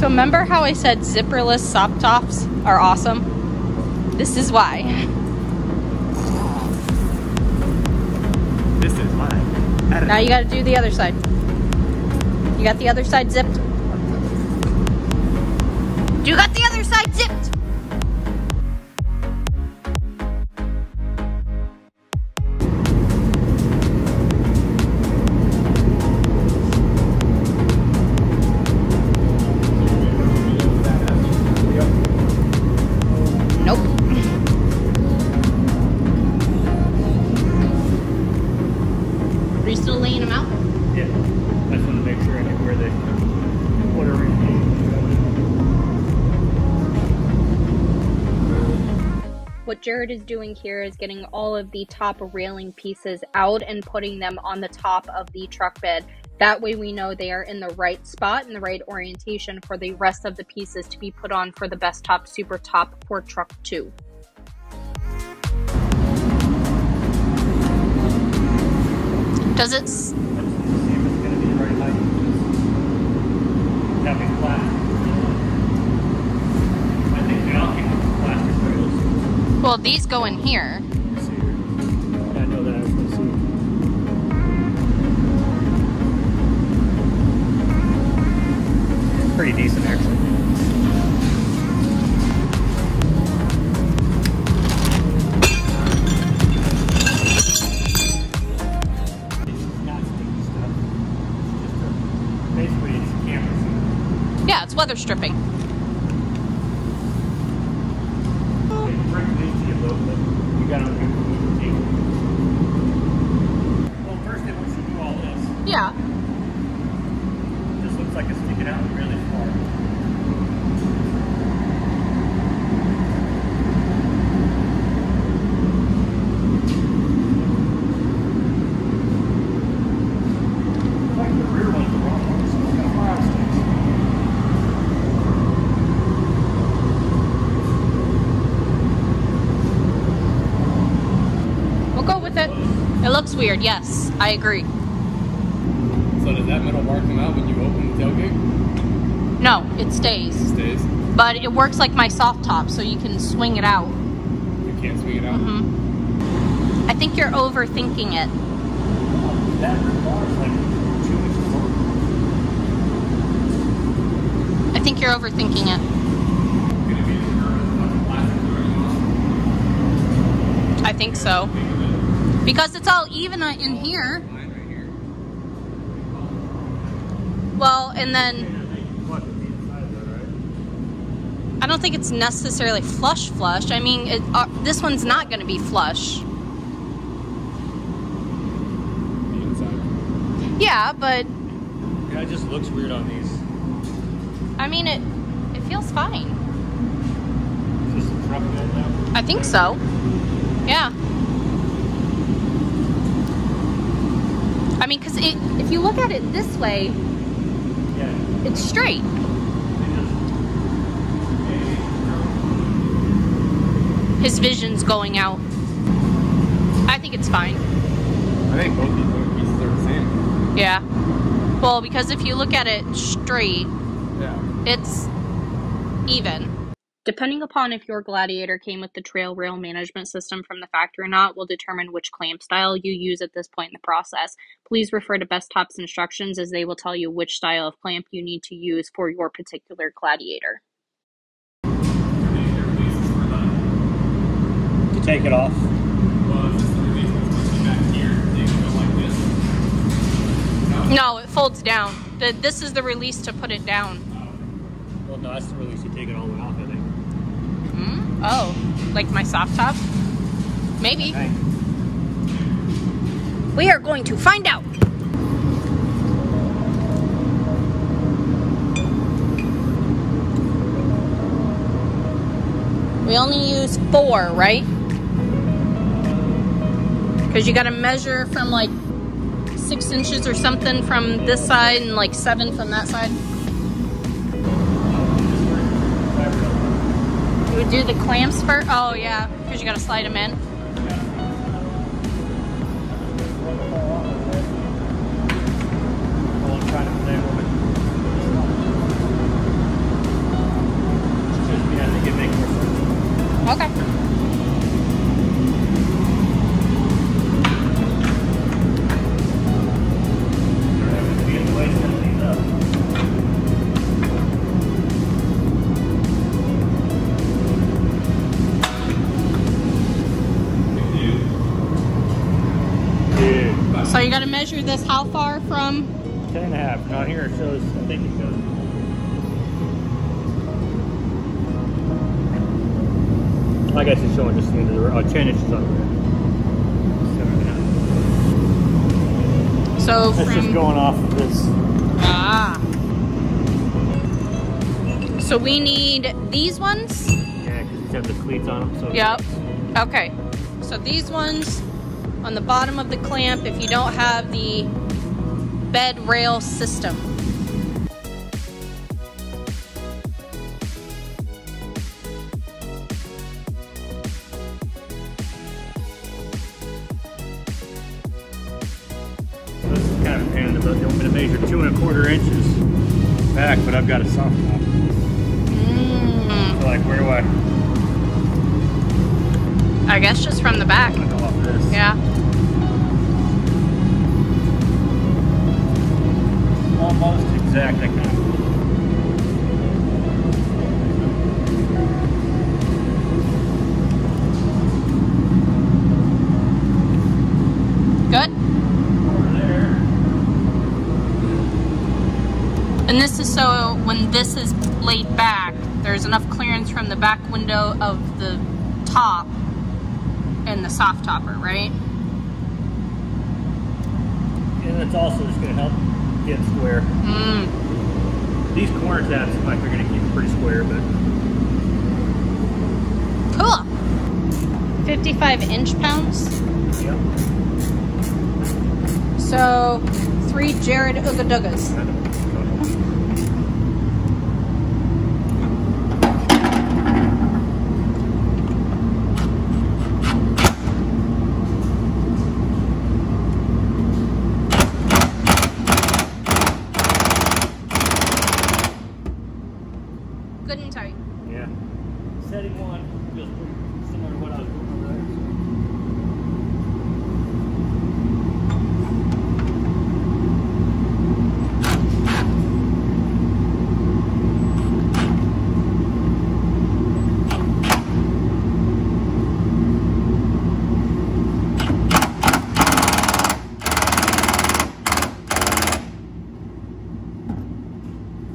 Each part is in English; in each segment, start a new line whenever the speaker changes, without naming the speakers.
So remember how I said zipperless soft tops are awesome? This is why.
This is mine.
Now you gotta do the other side. You got the other side zipped? You got the other side zipped! Jared is doing here is getting all of the top railing pieces out and putting them on the top of the truck bed. That way we know they are in the right spot and the right orientation for the rest of the pieces to be put on for the Bestop Supertop for truck 2. Does it s-
I just want to see if it's going to be the right height. Having flat. I think they all came with plastic rails.
Well these go in here.
You see here. I know that I was going to see. Pretty decent, actually. Basically, it's camera seal.
Yeah, it's weather stripping.
They bring these to you a little bit. You gotta look at the table. Well, first they want you to do all this.
Yeah.
This looks like it's sticking out really far. Like the rear one's the wrong one, so it's got fire sticks.
We'll go with it. It looks weird, yes. I agree.
So does that metal bar come out when you open the tailgate?
No, it stays.
It stays.
But it works like my soft top, so you can swing it out.
You can't swing it out.
hmm I think you're overthinking it.
That bar is like two inches long.
I think you're overthinking it.
Could it be the curve of the plastic door?
I think so. Because it's all even in here.
Line right here.
Well, and then
What, the inside of that, right?
I don't think it's necessarily flush flush. I mean, it, uh, this one's not going to be flush. Yeah, but
Yeah, it just looks weird on these.
I mean, it it feels fine.
Is this a truck bed now?
I think so. Yeah. I mean, because it, if you look at it this way,
Yeah.
it's straight. His vision's going out. I think it's fine.
I think both these pieces are the same.
Yeah. Well, because if you look at it straight,
Yeah.
it's even. Depending upon if your Gladiator came with the trail rail management system from the factory or not, will determine which clamp style you use at this point in the process. Please refer to Bestop's instructions as they will tell you which style of clamp you need to use for your particular Gladiator.
To take it off.
Well, is this the release that's supposed to be back here? They go like this? No.
No, it folds down. The, this is the release to put it down.
Well, no, that's the release. You take it all the way off, I think.
Oh, like my soft top? Maybe.
Okay.
We are going to find out. We only use four, right? Because you got to measure from like six inches or something from this side and like seven from that side. Do the clamps first? Oh, yeah, because you got to slide them in. This how far from?
Ten and a half. Now here it shows, I think it shows. I guess it's showing just the end of the road. Oh, 10 inches on the rim. Seven and a half.
So
That's just going off of this.
ah. So we need these ones.
Yeah, because these have the cleats on them. So
Yep. Okay. So these ones on the bottom of the clamp if you don't have the bed rail system.
This is kind of a pain in the butt. They want me to measure two and a quarter inches back, but I've got a soft top.
Mm,
So like, where do I,
I guess just from the back.
I go off this?
Yeah.
Almost exact. I kind of.
Good. And this is so when this is laid back, there's enough clearance from the back window of the top and the soft topper, right?
And it's also just going to help get square.
Mm.
These corner tabs seem like they're going to keep pretty square, but
Cool. 55 inch pounds.
yep.
So three Jared Ugadugas.
Kind of.
Good and tight.
Yeah. Setting one feels pretty similar to what I was doing over there.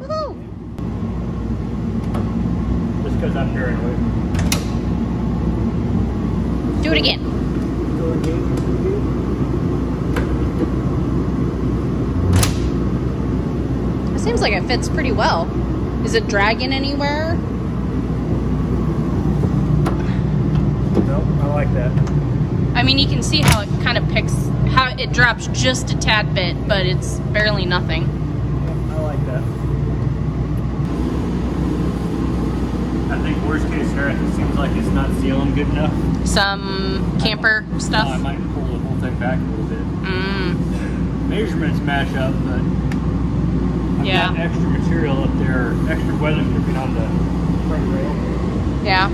Woohoo!
Just because I'm paranoid.
Do it again. It seems like it fits pretty well. Is it dragging anywhere?
Nope, I like that.
I mean, you can see how it kind of picks, how it drops just a tad bit, but it's barely nothing.
I like that. I think worst case scenario, it seems like it's not sealing good enough.
Some camper
Uh, I
stuff.
might pull the whole thing back a little bit.
Mm,
Measurements match up, but I've
Yeah.
extra material up there, extra weather stripping on the front rail.
yeah,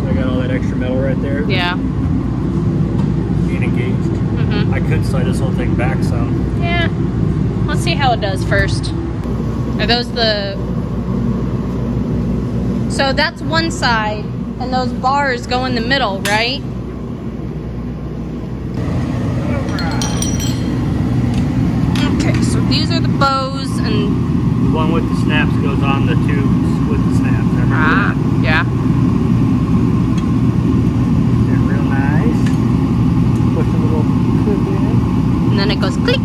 So I got all that extra metal right there
yeah.
being engaged.
Mm -hmm.
I could slide this whole thing back some.
Yeah. Let's see how it does first. Are those the. So that's one side, and those bars go in the middle, right? Okay, so these are the bows, and.
The one with the snaps goes on the tubes with the snaps. I remember
Ah,
that.
yeah.
They're real nice. Push a little clip in.
And then it goes click.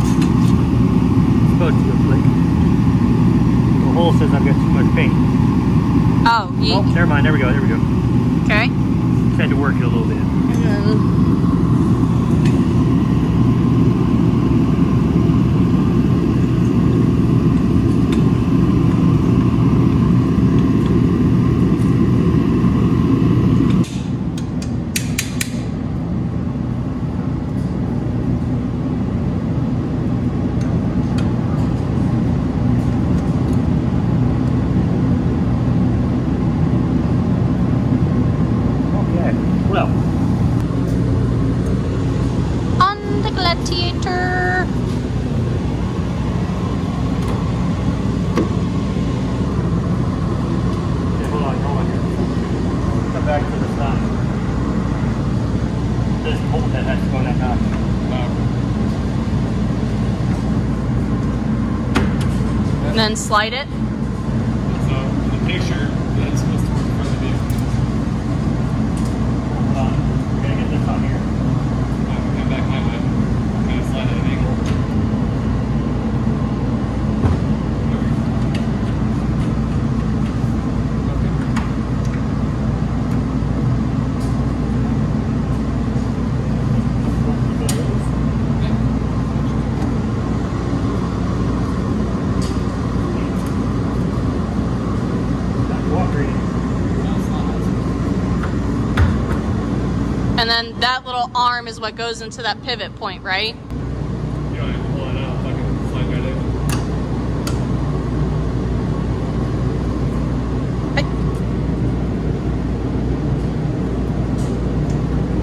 It's supposed to go click. The hole says I've got too much paint.
Oh, you.
Oh, never mind. There we go. There we go.
Okay.
Had to work it a little bit.
And then.
Okay. Well,
And then slide it.
So in the picture, that's supposed to work in front of the vehicle.
Hold on. We gotta get this on here.
I can come back my way. Kind of slide at an angle.
Cooperating.
And then that little arm is what goes into that pivot point, right?
You don't have to pull it out. Fucking slide right in.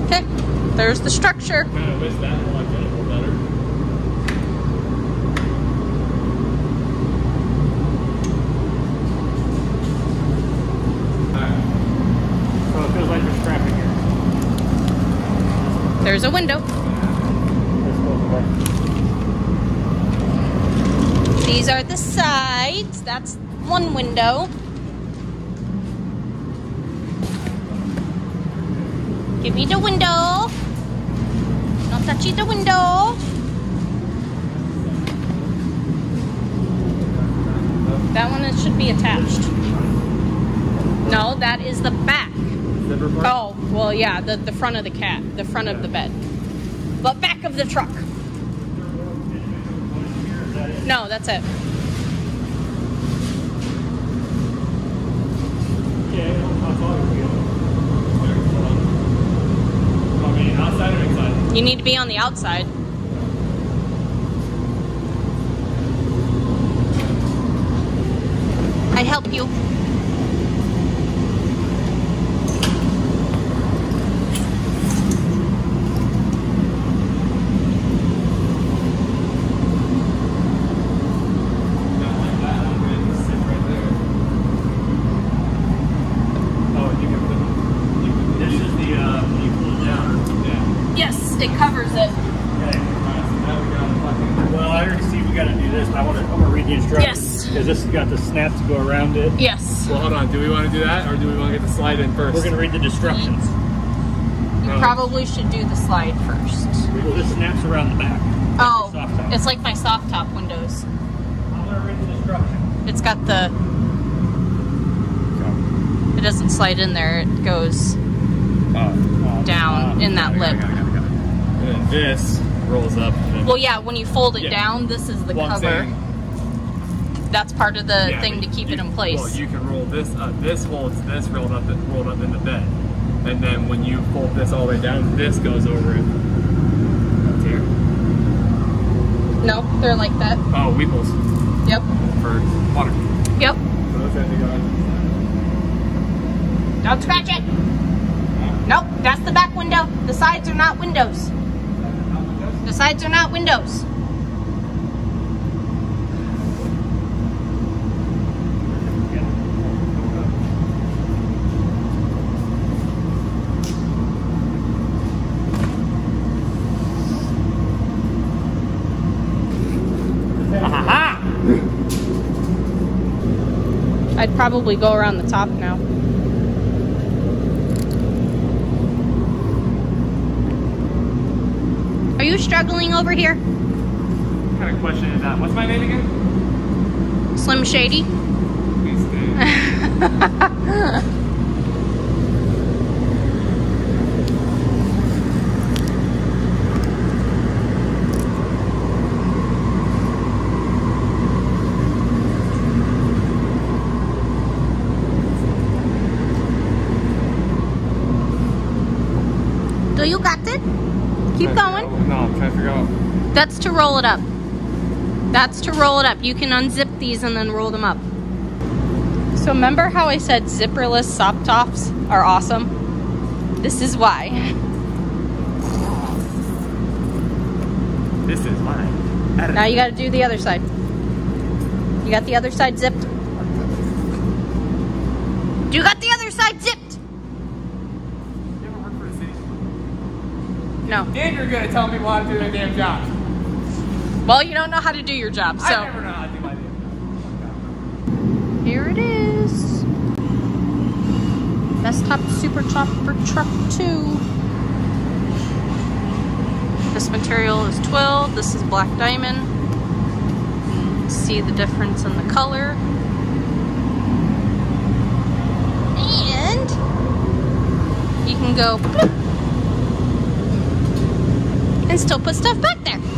Okay, there's the structure.
Kind of wish that locked in a little better. Alright.
So it feels like there's strapping here.
There's a window. These are the sides. That's one window. Give me the window. Not touchy the window. That one should be attached. No, that is the back.
Zipper part?
Oh, well, yeah, the, the front of the cat, the front of the bed. But back of the truck. No, that's it.
Yeah, that's all your wheel.
I mean, outside or inside?
You need to be on the outside. I help you.
Not like that. I'm gonna just sit right there. Oh, you can put. You can,
This is the, uh, when you pull it down.
yeah.
Yes, it covers it.
Okay.
Alright, so now we got a fucking.
Well, I already see we gotta do this, but I wanna, I'm gonna read the instructions.
Yes.
Because this has got the snap to go around it.
Yes.
Well, hold on. Do we want to do that, or do we want to get the slide in 1st
We're gonna read the instructions.
You
Oh.
probably should do the slide first.
Well, this snaps around the back.
Oh,
Soft
it's like my soft top windows.
I'm gonna read the instructions.
It's got the. It doesn't slide in there. It goes
Uh,
down in that lip.
And then this rolls up. and
Well, yeah. When you fold it
Yeah.
down, this is the
Well, I'm
cover. That's part of the
Yeah,
thing to keep
you-
it in place.
Well, you can roll this up. This holds this rolled up, rolled up in the bed, and then when you fold this all the way down, this goes over it. That's here.
no, they're like that.
Oh, weeples
Yep.
for water.
Yep.
So those have to go.
Don't scratch it. Nope, that's the back window. The sides are not windows. The sides are not windows. Probably go around the top now. Are you struggling over here?
What kind of question is that? What's my name again?
Slim Shady? Do you got it? Keep going.
No, I'm trying to figure out.
That's to roll it up. That's to roll it up. You can unzip these and then roll them up. So remember how I said zipperless soft tops are awesome? This is why.
This is mine.
Now you gotta do the other side. You got the other side zipped? No.
And you're good at telling people how to do their damn jobs.
Well, you don't know how to do your job, so.
I never know how to do my job.
Here it is. Bestop Supertop for Truck 2. This material is twill. This is black diamond. See the difference in the color. And you can go and still put stuff back there.